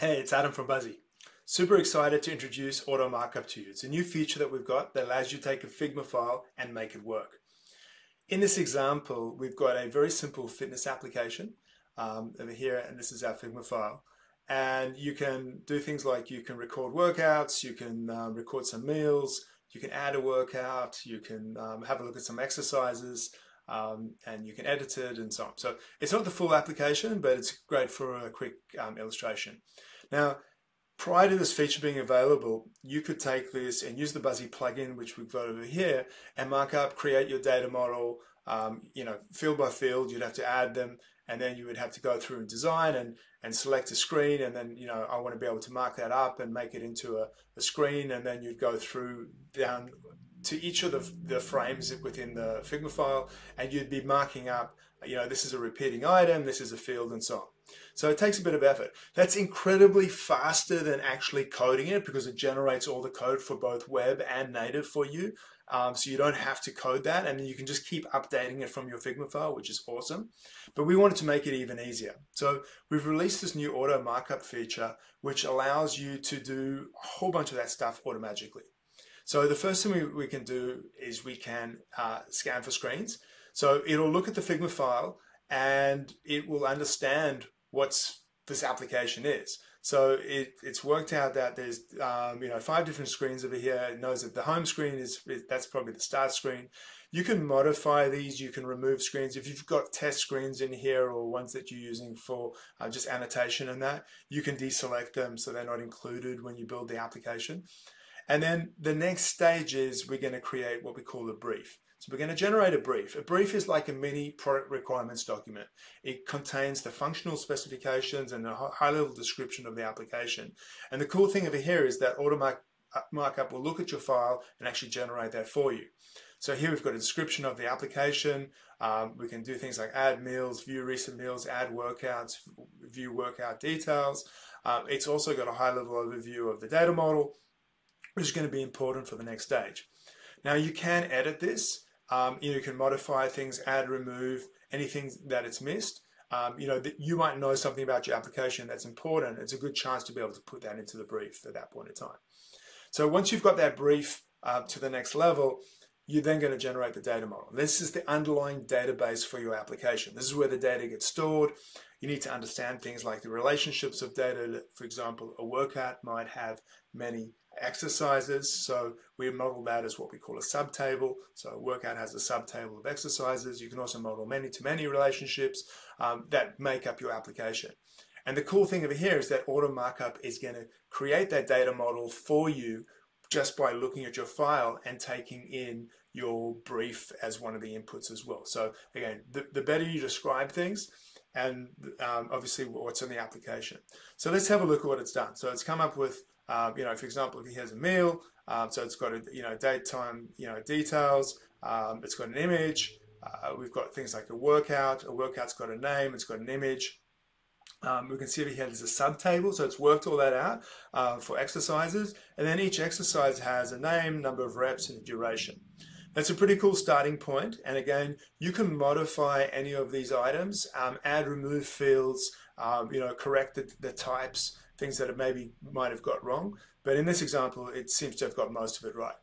Hey, it's Adam from Buzzy. Super excited to introduce Auto Markup to you. It's a new feature that we've got that allows you to take a Figma file and make it work. In this example, we've got a very simple fitness application um, over here, and this is our Figma file. And you can do things like you can record workouts, you can um, record some meals, you can add a workout, you can um, have a look at some exercises, um, and you can edit it and so on. So it's not the full application, but it's great for a quick um, illustration. Now, prior to this feature being available, you could take this and use the Buzzy plugin, which we've got over here, and mark up, create your data model, um, you know, field by field, you'd have to add them, and then you would have to go through and design and, and select a screen, and then, you know, I want to be able to mark that up and make it into a, a screen, and then you'd go through down to each of the, the frames within the Figma file, and you'd be marking up, you know, this is a repeating item, this is a field, and so on. So it takes a bit of effort. That's incredibly faster than actually coding it because it generates all the code for both web and native for you. Um, so you don't have to code that and you can just keep updating it from your Figma file, which is awesome. But we wanted to make it even easier. So we've released this new auto markup feature, which allows you to do a whole bunch of that stuff automatically. So the first thing we, we can do is we can uh, scan for screens. So it'll look at the Figma file and it will understand what this application is. So it, it's worked out that there's um, you know five different screens over here. It knows that the home screen is that's probably the start screen. You can modify these. You can remove screens if you've got test screens in here or ones that you're using for uh, just annotation and that. You can deselect them so they're not included when you build the application. And then the next stage is we're going to create what we call a brief. So we're going to generate a brief. A brief is like a mini product requirements document. It contains the functional specifications and a high-level description of the application. And the cool thing over here is that Auto Markup will look at your file and actually generate that for you. So here we've got a description of the application. Um, we can do things like add meals, view recent meals, add workouts, view workout details. Um, it's also got a high-level overview of the data model, which is going to be important for the next stage. Now you can edit this. Um, you, know, you can modify things, add, remove anything that it's missed. Um, you know, that you might know something about your application that's important. It's a good chance to be able to put that into the brief at that point in time. So once you've got that brief uh, to the next level, you're then going to generate the data model. This is the underlying database for your application. This is where the data gets stored. You need to understand things like the relationships of data. For example, a workout might have many exercises. So we model that as what we call a subtable. So a workout has a subtable of exercises. You can also model many-to-many relationships um, that make up your application. And the cool thing over here is that auto markup is going to create that data model for you just by looking at your file and taking in your brief as one of the inputs as well. So again, the, the better you describe things, and um, obviously what's in the application. So let's have a look at what it's done. So it's come up with um, you know, for example, if he has a meal, um, so it's got a, you know date, time, you know details. Um, it's got an image. Uh, we've got things like a workout. A workout's got a name. It's got an image. Um, we can see over here there's a subtable, so it's worked all that out uh, for exercises. And then each exercise has a name, number of reps, and a duration. That's a pretty cool starting point. And again, you can modify any of these items, um, add, remove fields, um, you know, correct the, the types, things that maybe might have got wrong. But in this example, it seems to have got most of it right.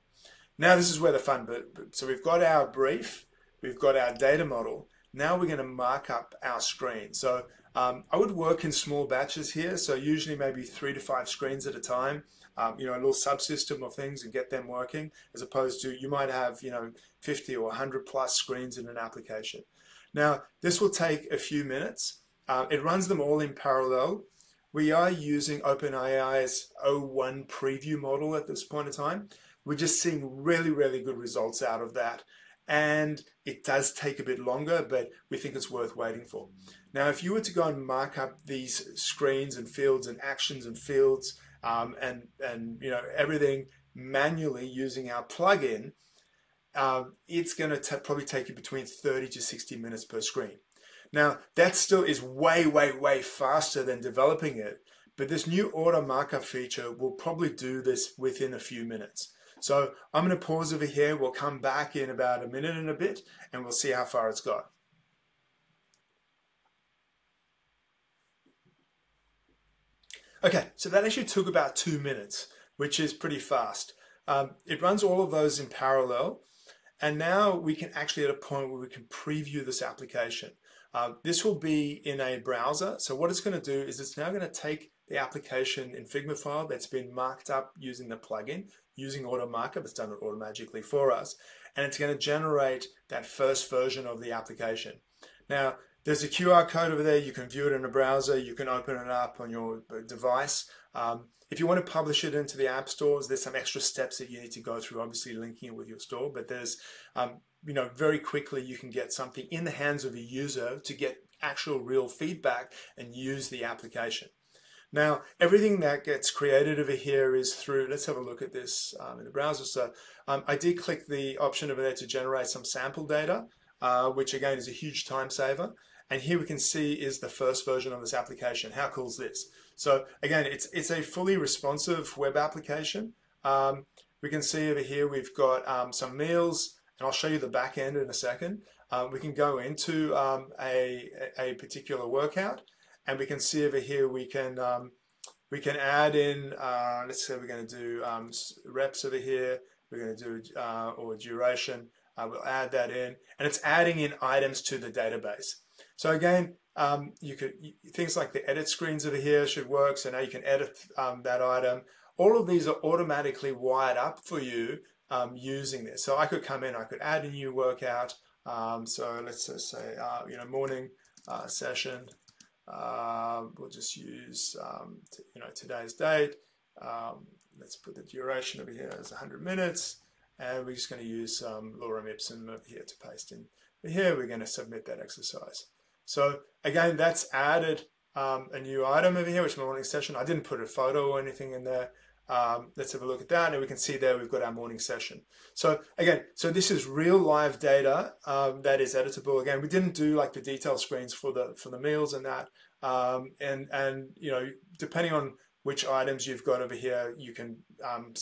Now this is where the fun bit, so we've got our brief, we've got our data model. Now we're going to mark up our screen. So um, I would work in small batches here. So usually maybe three to five screens at a time. Um, you know, a little subsystem of things and get them working, as opposed to you might have, you know, 50 or 100 plus screens in an application. Now, this will take a few minutes. Uh, it runs them all in parallel we are using OpenAI's O1 preview model at this point in time. We're just seeing really, really good results out of that. And it does take a bit longer, but we think it's worth waiting for. Now, if you were to go and mark up these screens and fields and actions and fields um, and, and you know everything manually using our plugin, uh, it's going to probably take you between 30 to 60 minutes per screen. Now, that still is way, way, way faster than developing it, but this new auto markup feature will probably do this within a few minutes. So I'm going to pause over here. We'll come back in about a minute and a bit, and we'll see how far it's got. Okay, so that actually took about two minutes, which is pretty fast. Um, it runs all of those in parallel. And now we can actually at a point where we can preview this application. Uh, this will be in a browser. So what it's going to do is it's now going to take the application in Figma file that's been marked up using the plugin, using auto markup, it's done it automatically for us, and it's going to generate that first version of the application. Now, there's a QR code over there. You can view it in a browser. You can open it up on your device. Um, if you want to publish it into the app stores, there's some extra steps that you need to go through, obviously linking it with your store, but there's, um, you know, very quickly you can get something in the hands of a user to get actual real feedback and use the application. Now, everything that gets created over here is through, let's have a look at this um, in the browser. So um, I did click the option over there to generate some sample data, uh, which again is a huge time saver. And here we can see is the first version of this application. How cool is this? So again, it's, it's a fully responsive web application. Um, we can see over here we've got um, some meals, and I'll show you the back end in a second. Uh, we can go into um, a, a particular workout, and we can see over here we can um, we can add in. Uh, let's say we're going to do um, reps over here. We're going to do uh, or duration. Uh, we'll add that in, and it's adding in items to the database. So again, um, you could things like the edit screens over here should work. So now you can edit um, that item. All of these are automatically wired up for you um, using this. So I could come in, I could add a new workout. Um, so let's just say, uh, you know, morning uh, session. Uh, we'll just use, um, you know, today's date. Um, let's put the duration over here as 100 minutes. And we're just going to use um, lorem ipsum over here to paste in. But Here we're going to submit that exercise. So again, that's added um, a new item over here, which is my morning session. I didn't put a photo or anything in there. Um, let's have a look at that. And we can see there we've got our morning session. So again, so this is real live data um, that is editable. Again, we didn't do like the detail screens for the for the meals and that. Um, and and you know, depending on which items you've got over here, you can um,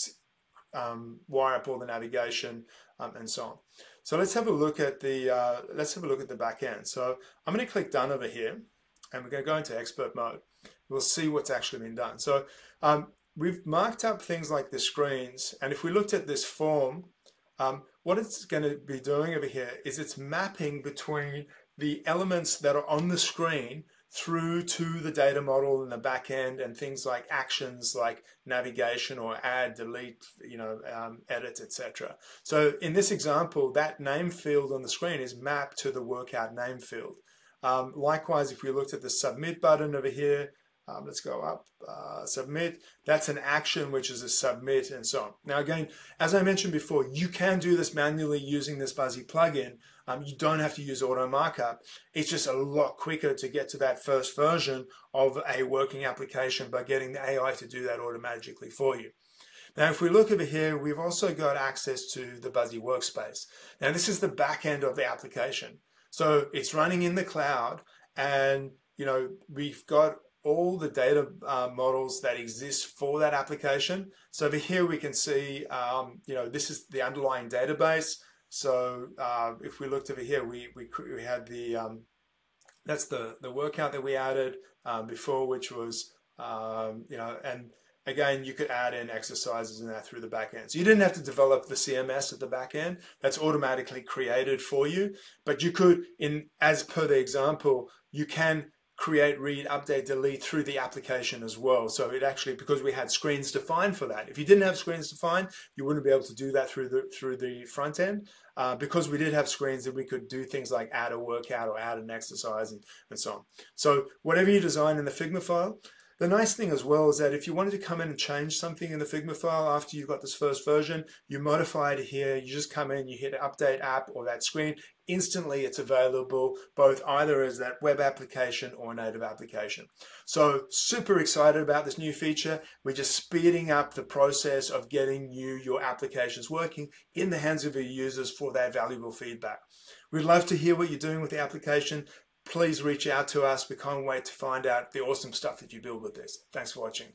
um, wire up all the navigation um, and so on. So let's have a look at the uh, let's have a look at the back end. So I'm going to click done over here, and we're going to go into expert mode. We'll see what's actually been done. So um, we've marked up things like the screens, and if we looked at this form, um, what it's going to be doing over here is it's mapping between the elements that are on the screen through to the data model in the back end and things like actions like navigation or add, delete, you know, um, edit, etc. So in this example, that name field on the screen is mapped to the workout name field. Um, likewise, if we looked at the submit button over here, um, let's go up, uh, submit. That's an action, which is a submit and so on. Now, again, as I mentioned before, you can do this manually using this Buzzy plugin. Um, you don't have to use auto markup. It's just a lot quicker to get to that first version of a working application by getting the AI to do that automatically for you. Now, if we look over here, we've also got access to the Buzzy workspace. Now, this is the back end of the application. So it's running in the cloud and, you know, we've got all the data uh, models that exist for that application. So over here we can see, um, you know, this is the underlying database. So uh, if we looked over here, we, we, we had the, um, that's the, the workout that we added um, before, which was, um, you know, and again, you could add in exercises in that through the back end. So you didn't have to develop the CMS at the back end. That's automatically created for you. But you could, in as per the example, you can create, read, update, delete through the application as well. So it actually, because we had screens defined for that. If you didn't have screens defined, you wouldn't be able to do that through the through the front end. Uh, because we did have screens that we could do things like add a workout or add an exercise and, and so on. So whatever you design in the Figma file, the nice thing as well is that if you wanted to come in and change something in the Figma file after you've got this first version, you modify it here, you just come in, you hit update app or that screen, instantly it's available both either as that web application or native application. So super excited about this new feature. We're just speeding up the process of getting you your applications working in the hands of your users for that valuable feedback. We'd love to hear what you're doing with the application please reach out to us. We can't wait to find out the awesome stuff that you build with this. Thanks for watching.